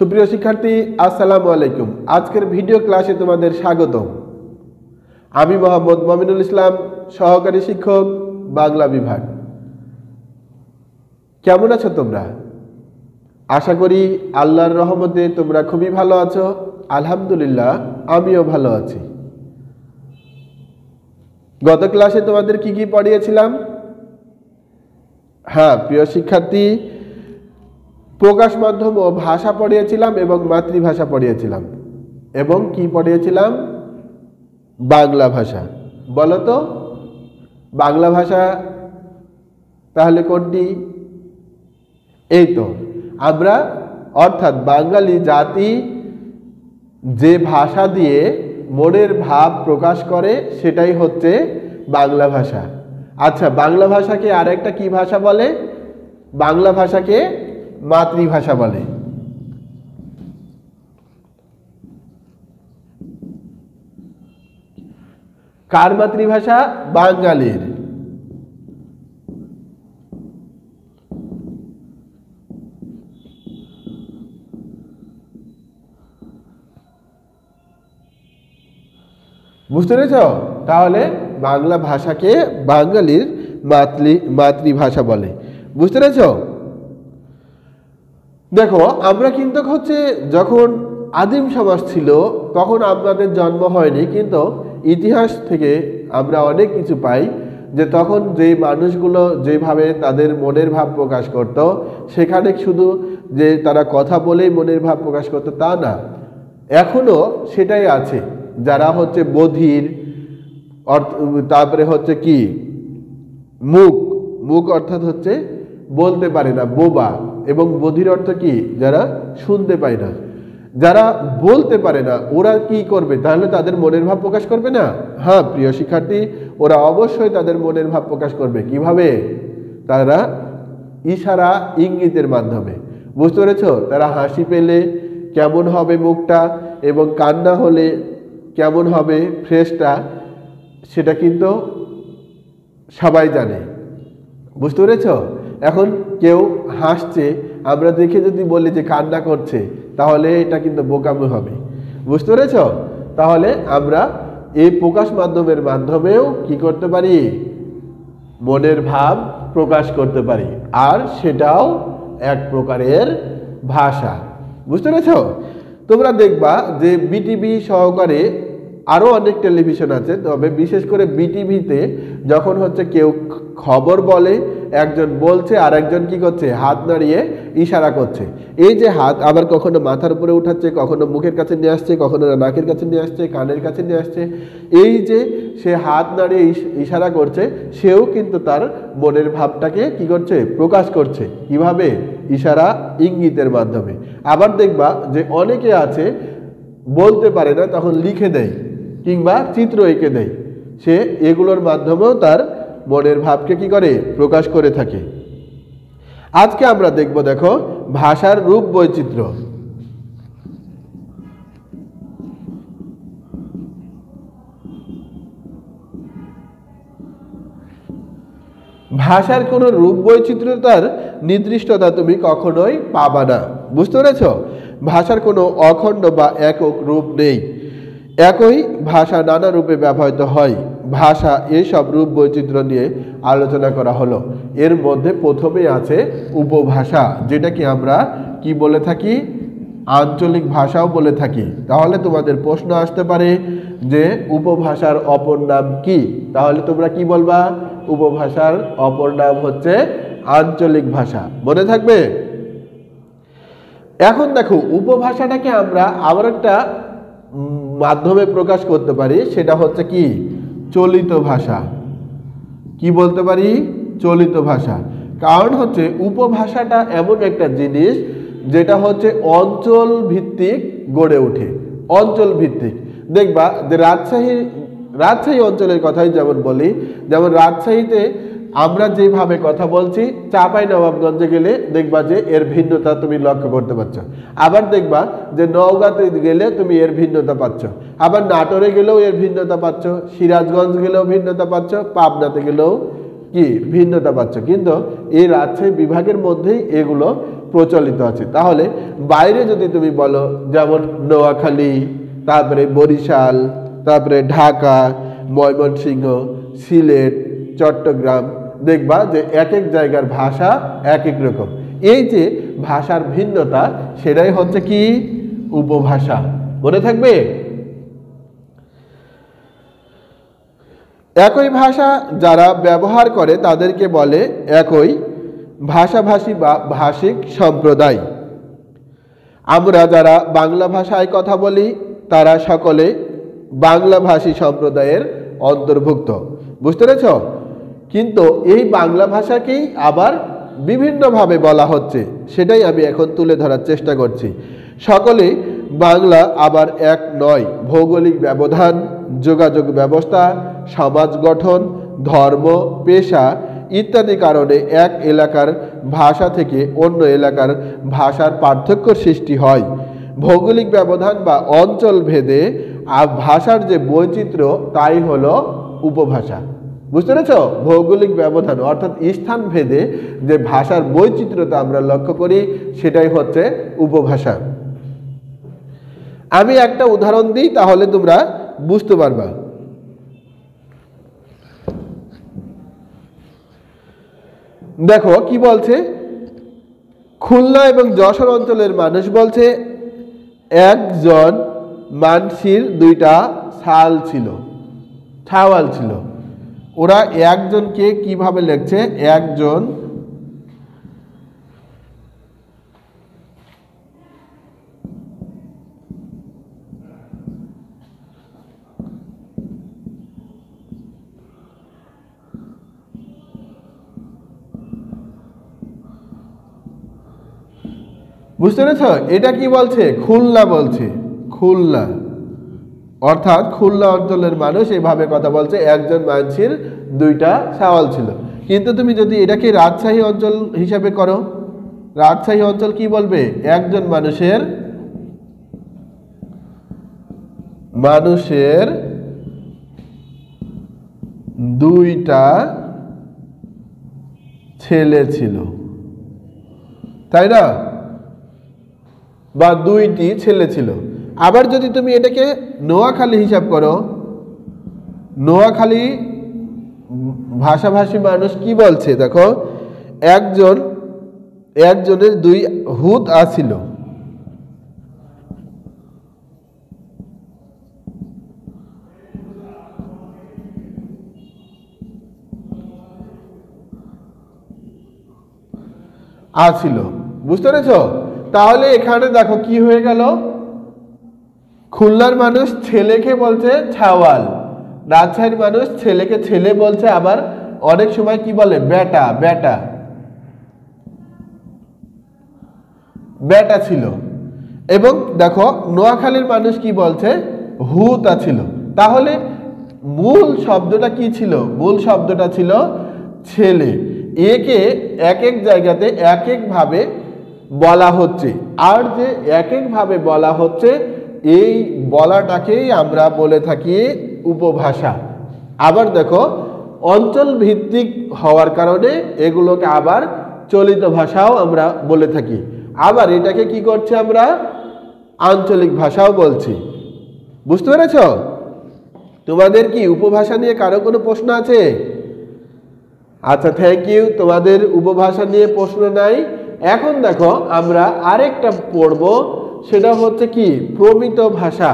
সুপ্রিয় শিক্ষার্থী, আসসালামু আলাইকুম। আজকের ভিডিও ক্লাসে তোমাদের স্বাগত আমি মোহাম্মদ মমিনুল ইসলাম, সহকারী শিক্ষক, বাংলা বিভাগ। কেমন আছো তোমরা? আশা করি আল্লাহর রহমতে তোমরা খুবই ভালো আছো। আলহামদুলিল্লাহ, আমিও ভালো আছি। গত ক্লাসে তোমাদের কি কি পড়িয়েছিলাম? হ্যাঁ প্রিয় শিক্ষার্থী প্রকাশ মাধ্যম ও ভাষা পড়িয়েছিলাম এবং মাতৃভাষা পড়িয়েছিলাম। এবং কি পড়িয়েছিলাম? বাংলা ভাষা। বলো তো, বাংলা ভাষা তাহলে কোনটি? এই তো, আমরা অর্থাৎ বাঙালি জাতি যে ভাষা দিয়ে মনের ভাব প্রকাশ করে, সেটাই হচ্ছে বাংলা ভাষা। আচ্ছা বাংলা ভাষাকে আরেকটা কি ভাষা বলে? বাংলা ভাষাকে মাতৃভাষা বলে। কার মাতৃভাষা? বাঙালির। বুঝতে পেরেছ? তাহলে বাংলা ভাষাকে বাঙালির মাতৃ, মাতৃভাষা বলে। বুঝতে পেরেছ? দেখো, আমরা কিন্তু হচ্ছে যখন আদিম সমাজ ছিল, তখন আপনাদের জন্ম হয়নি, কিন্তু ইতিহাস থেকে আমরা অনেক কিছু পাই যে তখন যে মানুষগুলো যেভাবে তাদের মনের ভাব প্রকাশ করত, সেখানে শুধু যে তারা কথা বলেই মনের ভাব প্রকাশ করতো তা না এখনও সেটাই আছে। যারা হচ্ছে বধির তারপরে হচ্ছে কি? মুখ মুখ অর্থাৎ হচ্ছে বলতে পারে না, বোবা। এবং বধির অর্থ কি? যারা শুনতে পায় না। যারা বলতে পারে না, ওরা কি করবে? তাহলে তাদের মনের ভাব প্রকাশ করবে না? হ্যাঁ প্রিয় শিক্ষার্থী, ওরা অবশ্যই তাদের মনের ভাব প্রকাশ করবে। কীভাবে? তারা ইশারা ইঙ্গিতের মাধ্যমে। বুঝতে পেরেছ? তারা হাসি পেলে কেমন হবে মুখটা এবং কান্না হলে কেমন হবে ফ্রেশটা, সেটা কিন্তু সবাই জানে। বুঝতে পেরেছ? এখন কেউ হাসছে, আমরা দেখে যদি বলি যে কান্না করছে, তাহলে এটা কিন্তু বোকামি হবে। বুঝতে পেরেছ? তাহলে আমরা এই প্রকাশ মাধ্যমের মাধ্যমেও কি করতে পারি? মনের ভাব প্রকাশ করতে পারি। আর সেটাও এক প্রকারের ভাষা। বুঝতে পেরেছ? তোমরা দেখবা যে বিটিভি সহকারে আরও অনেক টেলিভিশন আছে, তবে বিশেষ করে বিটিভিতে যখন হচ্ছে কেউ খবর বলে একজন বলছে আর একজন কি করছে? হাত নাড়িয়ে ইশারা করছে। এই যে হাত আবার কখনো মাথার উপরে উঠাচ্ছে, কখনো মুখের কাছে নিয়ে আসছে, কখনো নাকের কাছে নিয়ে আসছে, কানের কাছে নিয়ে আসছে। এই যে সে হাত নাড়িয়ে ইশারা করছে, সেও কিন্তু তার মনের ভাবটাকে কি করছে? প্রকাশ করছে। কীভাবে? ইশারা ইঙ্গিতের মাধ্যমে। আবার দেখবা যে অনেকে আছে, বলতে পারে না, তখন লিখে দেয় কিংবা চিত্র এঁকে দেয়। সে এগুলোর মাধ্যমেও তার মনের ভাবকে কি করে? প্রকাশ করে থাকে। আজকে আমরা দেখব, দেখো, ভাষার রূপ বৈচিত্র্য। ভাষার কোনো রূপ বৈচিত্র্যতার নির্দিষ্টতা তুমি কখনোই পাবা না। বুঝতে পেরেছ? ভাষার কোনো অখণ্ড বা একক রূপ নেই। একই ভাষা নানা রূপে ব্যবহৃত হয়। ভাষা, এইসব রূপ বৈচিত্র্য নিয়ে আলোচনা করা হলো। এর মধ্যে প্রথমে আছে উপভাষা, যেটাকে আমরা কি বলে থাকি? আঞ্চলিক ভাষাও বলে থাকি। তাহলে তোমাদের প্রশ্ন আসতে পারে যে উপভাষার অপর নাম কি? তাহলে তোমরা কি বলবা? উপভাষার অপর নাম হচ্ছে আঞ্চলিক ভাষা। মনে থাকবে? এখন দেখো, উপভাষাটাকে আমরা আবার একটা মাধ্যমে প্রকাশ করতে পারি, সেটা হচ্ছে কি? চলিত ভাষা। কি বলতে পারি? চলিত ভাষা। কারণ হচ্ছে উপভাষাটা এমন একটা জিনিস যেটা হচ্ছে অঞ্চল ভিত্তিক গড়ে ওঠে। অঞ্চল ভিত্তিক দেখবা যে রাজশাহী রাজশাহী অঞ্চলের কথাই যেমন বলি, যেমন রাজশাহীতে আমরা যেভাবে কথা বলছি, চাপাই নবাবগঞ্জে গেলে দেখবা যে এর ভিন্নতা তুমি লক্ষ্য করতে পারছ। আবার দেখবা যে নওগাঁতে গেলে তুমি এর ভিন্নতা পাচ্ছ। আবার নাটোরে গেলেও এর ভিন্নতা পাচ্ছ। সিরাজগঞ্জ গেলেও ভিন্নতা পাচ্ছ। পাবনাতে গেলেও কি? ভিন্নতা পাচ্ছ। কিন্তু এই রাজশাহী বিভাগের মধ্যেই এগুলো প্রচলিত আছে। তাহলে বাইরে যদি তুমি বলো, যেমন নোয়াখালী, তারপরে বরিশাল, তারপরে ঢাকা, ময়মনসিংহ, সিলেট, চট্টগ্রাম দেখবা যে এক এক জায়গার ভাষা এক এক রকম। এই যে ভাষার ভিন্নতা, সেটাই হচ্ছে কি? উপভাষা। মনে থাকবে? একই ভাষা যারা ব্যবহার করে, তাদেরকে বলে একই ভাষাভাষী বা ভাষিক সম্প্রদায়। আমরা যারা বাংলা ভাষায় কথা বলি, তারা সকলে বাংলাভাষী সম্প্রদায়ের অন্তর্ভুক্ত। বুঝতে পেরেছ? কিন্তু এই বাংলা ভাষাকেই আবার বিভিন্নভাবে বলা হচ্ছে, সেটাই আমি এখন তুলে ধরার চেষ্টা করছি। সকলে বাংলা আবার এক নয়, ভৌগোলিক ব্যবধান, যোগাযোগ ব্যবস্থা, সমাজ গঠন, ধর্ম, পেশা ইত্যাদি কারণে এক এলাকার ভাষা থেকে অন্য এলাকার ভাষার পার্থক্য সৃষ্টি হয়। ভৌগোলিক ব্যবধান বা অঞ্চল ভেদে ভাষার যে বৈচিত্র্য, তাই হলো উপভাষা। বুঝতে পেরেছ? ভৌগোলিক ব্যবধান, অর্থাৎ স্থান ভেদে যে ভাষার বৈচিত্র্যতা আমরা লক্ষ্য করি, সেটাই হচ্ছে উপভাষা। আমি একটা উদাহরণ দিই, তাহলে তোমরা বুঝতে পারবা। দেখো, কি বলছে? খুলনা এবং যশোর অঞ্চলের মানুষ বলছে, একজন মানসির দুইটা ছাল ছিল, ছাওয়াল ছিল। ওরা একজনকে কীভাবে লিখছে? একজন বুঝতে পেরেছ? এটা কি বলছে? খুলনা বলছে। খুলনা। অর্থাৎ খুলনা অঞ্চলের মানুষ এভাবে কথা বলছে, একজন মানসির দুইটা সাওয়াল ছিল। কিন্তু তুমি যদি এটাকে রাজশাহী অঞ্চল হিসাবে করো, রাজশাহী অঞ্চল কি বলবে? একজন মানুষের মানুষের দুইটা ছেলে ছিল। তাই না? বা দুইটি ছেলে ছিল। আবার যদি তুমি এটাকে নোয়াখালী হিসাব করো, নোয়াখালী ভাষাভাষী মানুষ কি বলছে? দেখো, একজন, একজনের দুই হুদ আসিল আছিল। বুঝতে পেরেছ? তাহলে এখানে দেখো কি হয়ে গেল? খুলনার মানুষ ছেলেকে বলছে ছাওয়াল, রাজশাহীর মানুষ ছেলেকে ছেলে বলছে আবার অনেক সময় কি বলে? বেটা বেটা বেটা ছিল। এবং দেখো, নোয়াখালীর মানুষ কি বলছে? হুতা ছিল। তাহলে মূল শব্দটা কি ছিল? মূল শব্দটা ছিল ছেলে। একে এক এক জায়গাতে এক একভাবে বলা হচ্ছে। আর যে এক একভাবে বলা হচ্ছে এই বলাটাকেই আমরা বলে থাকি উপভাষা। আবার দেখো অঞ্চল ভিত্তিক হওয়ার কারণে এগুলোকে আবার চলিত ভাষাও আমরা বলে থাকি। আবার এটাকে কি করছে আমরা? আঞ্চলিক ভাষাও বলছি। বুঝতে পেরেছ? তোমাদের কি উপভাষা নিয়ে কারও কোনো প্রশ্ন আছে? আচ্ছা থ্যাংক ইউ তোমাদের উপভাষা নিয়ে প্রশ্ন নাই। এখন দেখো, আমরা আরেকটা পড়ব। সেটা হচ্ছে কি? প্রমিত ভাষা।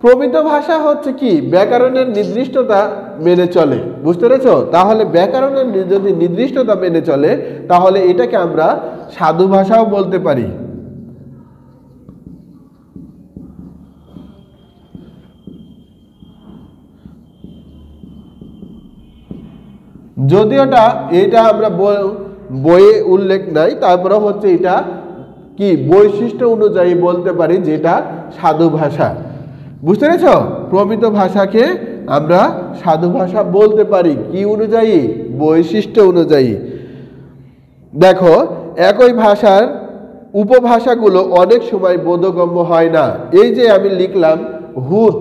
প্রমিত ভাষা হচ্ছে কি? ব্যাকরণের নির্দিষ্টতা মেনে চলে। বুঝতে পেরেছ? তাহলে ব্যাকরণের যদি নির্দিষ্টতা মেনে চলে, তাহলে এটাকে আমরা সাধু ভাষাও বলতে পারি। যদিওটা এটা আমরা বইয়ে উল্লেখ নাই তারপরে হচ্ছে এটা কি বৈশিষ্ট্য অনুযায়ী বলতে পারি যেটা সাধু ভাষা? বুঝতে পেরেছ? প্রমিত ভাষাকে আমরা সাধু ভাষা বলতে পারি। কি অনুযায়ী? বৈশিষ্ট্য অনুযায়ী। দেখো, একই ভাষার উপভাষাগুলো অনেক সময় বোধগম্য হয় না। এই যে আমি লিখলাম হুদ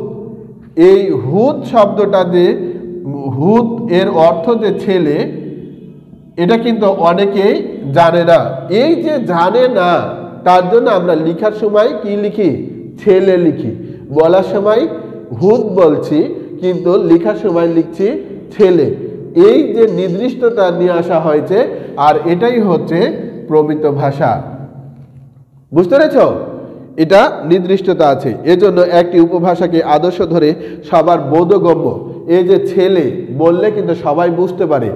এই হুদ শব্দটা যে হুদ এর অর্থ যে ছেলে, এটা কিন্তু অনেকেই জানে না। এই যে জানে না তার জন্য আমরা লিখার সময় কি লিখি? ছেলে লিখি। বলার সময় হুদ বলছি, কিন্তু লিখার সময় লিখছি ছেলে। এই যে নির্দিষ্টতা নিয়ে আসা হয়েছে, আর এটাই হচ্ছে প্রমিত ভাষা। বুঝতে পেরেছ? এটা নির্দিষ্টতা আছে। এজন্য একটি উপভাষাকে আদর্শ ধরে সবার বোধগম্য। এই যে ছেলে বললে কিন্তু সবাই বুঝতে পারে।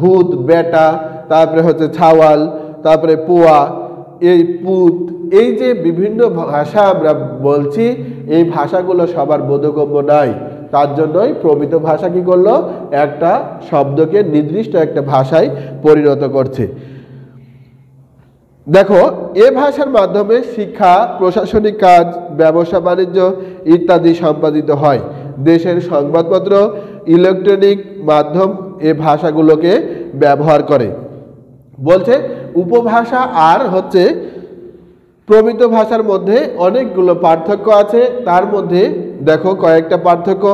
হুদ, বেটা, তারপরে হচ্ছে ছাওয়াল, তারপরে পোয়া এই পুত, এই যে বিভিন্ন ভাষা আমরা বলছি, এই ভাষাগুলো সবার বোধগম্য নাই। তার জন্যই প্রমিত ভাষা কি করল? একটা শব্দকে নির্দিষ্ট একটা ভাষায় পরিণত করছে। দেখো, এ ভাষার মাধ্যমে শিক্ষা, প্রশাসনিক কাজ, ব্যবসা, বাণিজ্য ইত্যাদি সম্পাদিত হয়। দেশের সংবাদপত্র, ইলেকট্রনিক মাধ্যম এ ভাষাগুলোকে ব্যবহার করে। বলছে, উপভাষা আর হচ্ছে প্রমিত ভাষার মধ্যে অনেকগুলো পার্থক্য আছে। তার মধ্যে দেখো কয়েকটা পার্থক্য।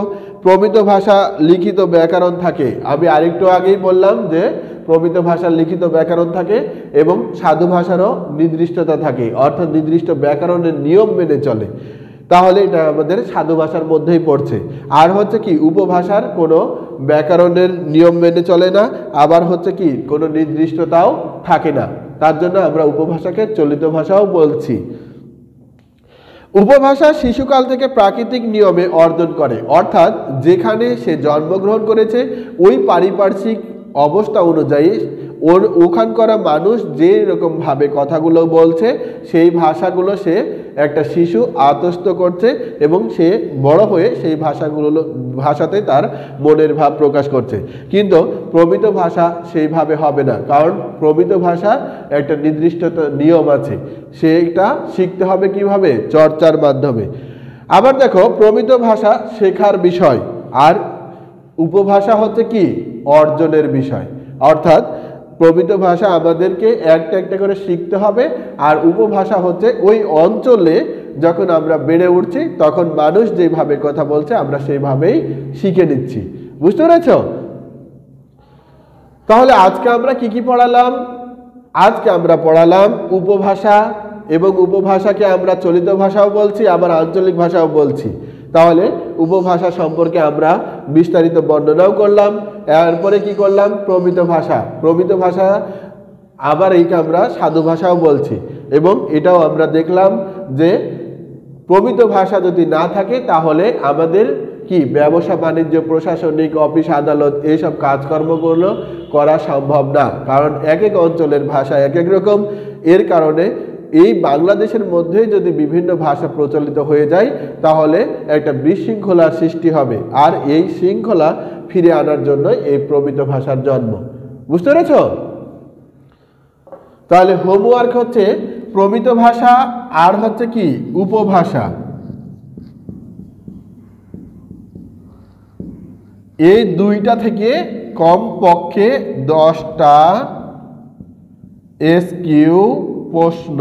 প্রমিত ভাষা লিখিত ব্যাকরণ থাকে। আমি আরেকটু আগেই বললাম যে প্রমিত ভাষার লিখিত ব্যাকরণ থাকে এবং সাধু ভাষারও নির্দিষ্টতা থাকে। অর্থাৎ নির্দিষ্ট ব্যাকরণের নিয়ম মেনে চলে। তাহলে এটা আমাদের সাধু ভাষার মধ্যেই পড়ছে। আর হচ্ছে কি, উপভাষার কোনো ব্যাকরণের নিয়ম মেনে চলে না, আবার হচ্ছে কি, কোনো নির্দিষ্টতাও থাকে না। তার জন্য আমরা উপভাষাকে চলিত ভাষাও বলছি। উপভাষা শিশুকাল থেকে প্রাকৃতিক নিয়মে অর্জন করে। অর্থাৎ যেখানে সে জন্মগ্রহণ করেছে, ওই পারিপার্শ্বিক অবস্থা অনুযায়ী ওর ওখান করা মানুষ যে রকম ভাবে কথাগুলো বলছে, সেই ভাষাগুলো সে একটা শিশু আতস্ত করছে এবং সে বড় হয়ে সেই ভাষাগুলো, ভাষাতে তার মনের ভাব প্রকাশ করছে। কিন্তু প্রমিত ভাষা সেইভাবে হবে না, কারণ প্রমিত ভাষা একটা নির্দিষ্ট নিয়ম আছে, সেইটা শিখতে হবে কীভাবে? চর্চার মাধ্যমে। আবার দেখো, প্রমিত ভাষা শেখার বিষয়, আর উপভাষা হচ্ছে কি? অর্জনের বিষয়। অর্থাৎ প্রমিত ভাষা আমাদেরকে একটা একটা করে শিখতে হবে। আর উপভাষা হচ্ছে ওই অঞ্চলে যখন আমরা বেড়ে উঠছি, তখন মানুষ যেভাবে কথা বলছে, আমরা সেইভাবেই শিখে নিচ্ছি। বুঝতে পেরেছ? তাহলে আজকে আমরা কি কি পড়ালাম? আজকে আমরা পড়ালাম উপভাষা এবং উপভাষাকে আমরা চলিত ভাষাও বলছি, আবার আঞ্চলিক ভাষাও বলছি। তাহলে উপভাষা সম্পর্কে আমরা বিস্তারিত বর্ণনাও করলাম। এরপরে কি করলাম? প্রমিত ভাষা। প্রমিত ভাষা আবার এইকে আমরা সাধু ভাষাও বলছি। এবং এটাও আমরা দেখলাম যে প্রমিত ভাষা যদি না থাকে, তাহলে আমাদের কি? ব্যবসা, বাণিজ্য, প্রশাসনিক, অফিস, আদালত এইসব কাজকর্মগুলো করা সম্ভব না। কারণ এক এক অঞ্চলের ভাষা এক এক রকম। এর কারণে এই বাংলাদেশের মধ্যে যদি বিভিন্ন ভাষা প্রচলিত হয়ে যায়, তাহলে একটা বিশৃঙ্খলার সৃষ্টি হবে। আর এই শৃঙ্খলা ফিরে আনার জন্য এই প্রমিত ভাষার জন্ম। বুঝতে পেরেছ? তাহলে হোমওয়ার্ক হচ্ছে প্রমিত ভাষা, আর হচ্ছে কি? উপভাষা। এই দুইটা থেকে কম পক্ষে দশটা এস কিউ প্রশ্ন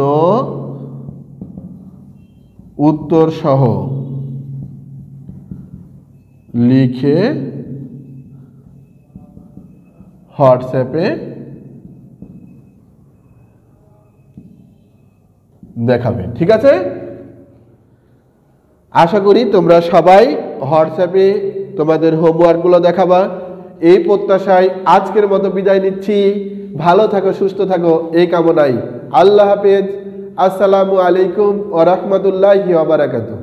উত্তর সহ লিখে হোয়াটসঅ্যাপে দেখাবে, ঠিক আছে? আশা করি তোমরা সবাই হোয়াটসঅ্যাপে তোমাদের হোমওয়ার্কগুলো দেখাবা। এই প্রত্যাশায় আজকের মতো বিদায় নিচ্ছি। ভালো থাকো, সুস্থ থাকো, এই কামনাই আল্লাহ হাফেজ। আসসালামু আলাইকুম ও রহমতুল্লাহ বারাকাতু